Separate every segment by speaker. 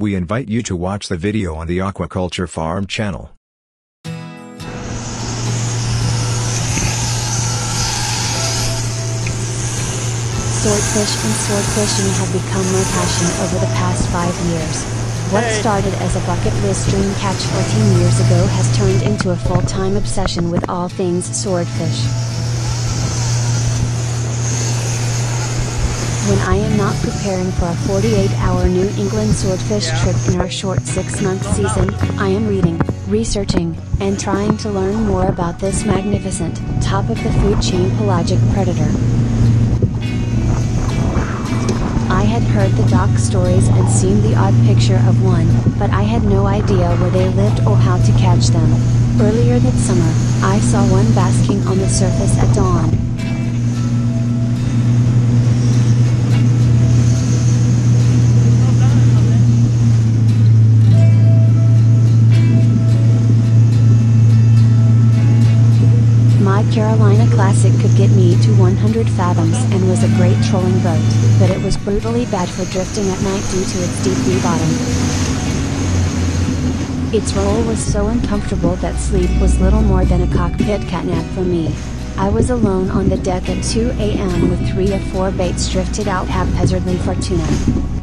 Speaker 1: We invite you to watch the video on the Aquaculture Farm channel.
Speaker 2: Swordfish and swordfishing have become my passion over the past five years. What started as a bucket list dream catch 14 years ago has turned into a full-time obsession with all things swordfish. When I am not preparing for a 48-hour New England swordfish trip in our short 6-month season, I am reading, researching, and trying to learn more about this magnificent, top of the food chain pelagic predator. I had heard the doc stories and seen the odd picture of one, but I had no idea where they lived or how to catch them. Earlier that summer, I saw one basking on the surface at dawn. Classic could get me to 100 fathoms and was a great trolling boat, but it was brutally bad for drifting at night due to its deep V bottom. Its roll was so uncomfortable that sleep was little more than a cockpit catnap for me. I was alone on the deck at 2 a.m. with three of four baits drifted out haphazardly for tuna.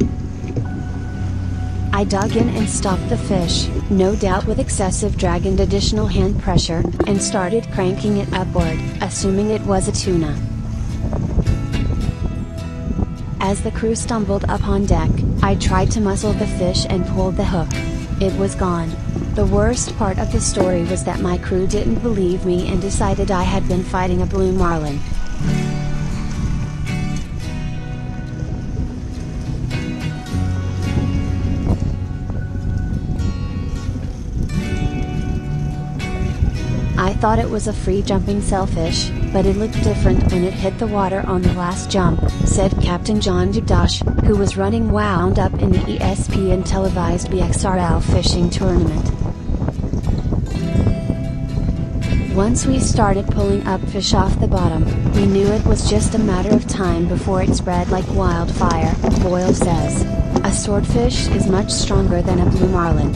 Speaker 2: I dug in and stopped the fish, no doubt with excessive drag and additional hand pressure, and started cranking it upward, assuming it was a tuna. As the crew stumbled up on deck, I tried to muzzle the fish and pulled the hook. It was gone. The worst part of the story was that my crew didn't believe me and decided I had been fighting a blue marlin. Thought it was a free jumping sailfish, but it looked different when it hit the water on the last jump, said Captain John Dudash, who was running wound up in the ESPN televised BXRL fishing tournament. Once we started pulling up fish off the bottom, we knew it was just a matter of time before it spread like wildfire, Boyle says. A swordfish is much stronger than a blue marlin.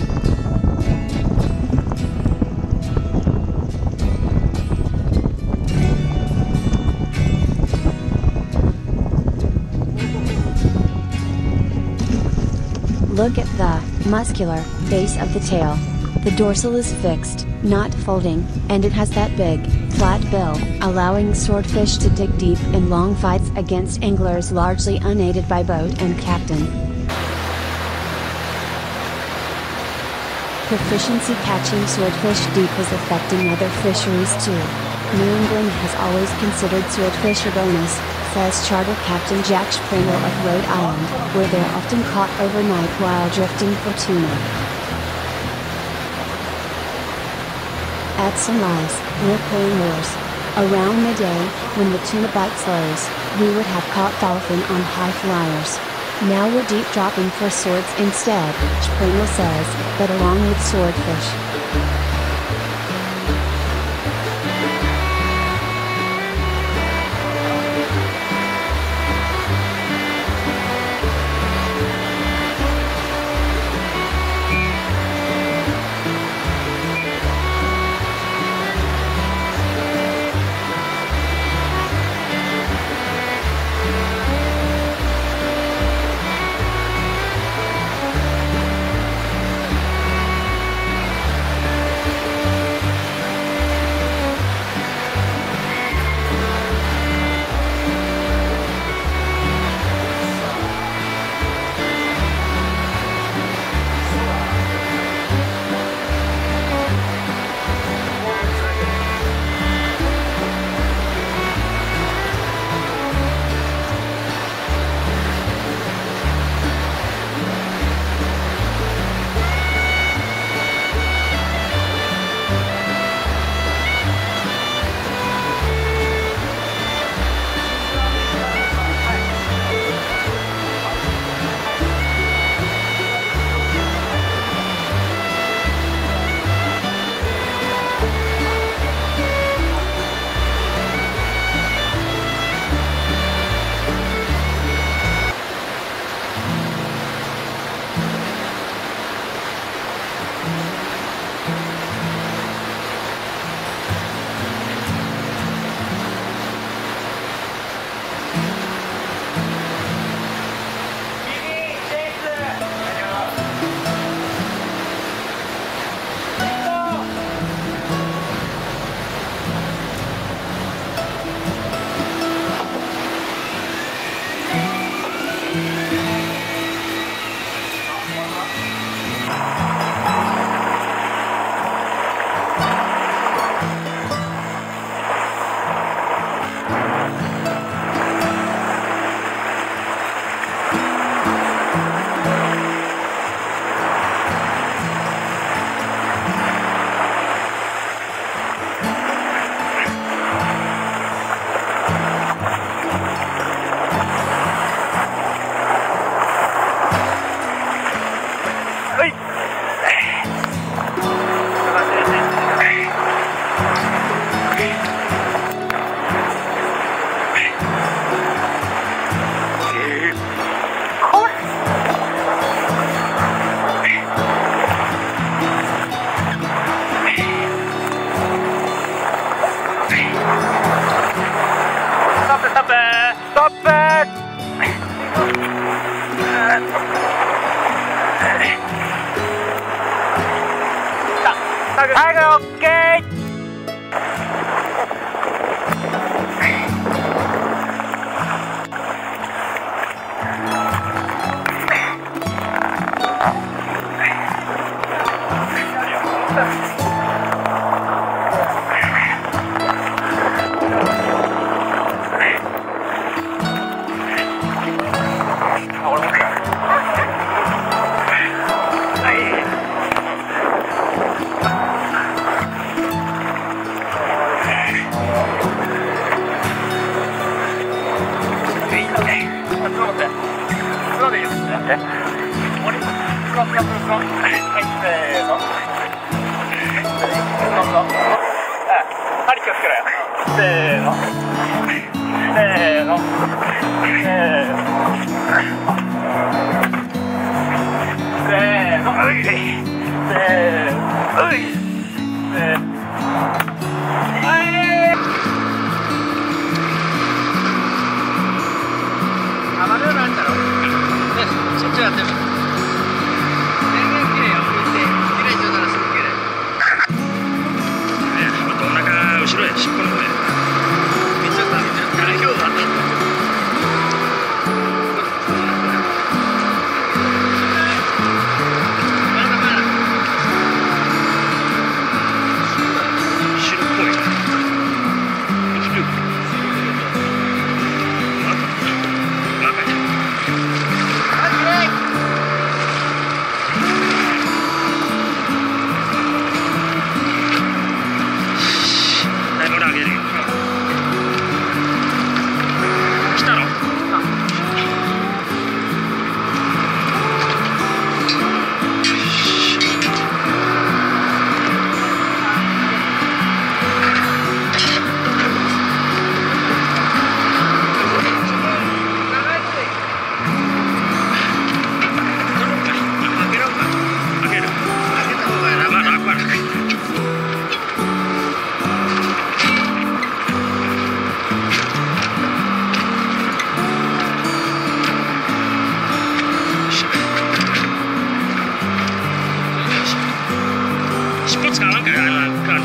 Speaker 2: Look at the muscular base of the tail. The dorsal is fixed, not folding, and it has that big, flat bill, allowing swordfish to dig deep in long fights against anglers largely unaided by boat and captain. Proficiency catching swordfish deep is affecting other fisheries too. New England has always considered swordfish a bonus, says Charter Captain Jack Springle of Rhode Island, where they're often caught overnight while drifting for tuna. At sunrise, we're pulling oars. Around midday, when the tuna bite slows, we would have caught dolphin on high flyers. Now we're deep dropping for swords instead, Springle says, but along with swordfish.
Speaker 3: はいって。はい、気をつけろよ。せーの。せーの。せーの。せーの。せーの。Gracias.